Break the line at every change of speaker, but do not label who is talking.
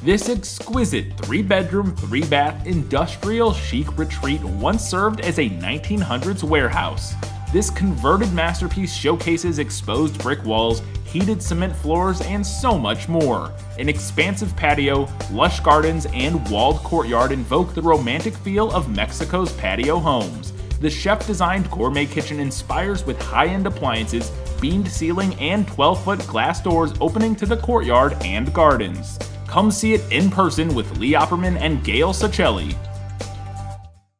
This exquisite three bedroom, three bath industrial chic retreat once served as a 1900s warehouse. This converted masterpiece showcases exposed brick walls, heated cement floors, and so much more. An expansive patio, lush gardens, and walled courtyard invoke the romantic feel of Mexico's patio homes. The chef designed gourmet kitchen inspires with high end appliances, beamed ceiling, and 12 foot glass doors opening to the courtyard and gardens. Come see it in person with Lee Opperman and Gail Sacelli.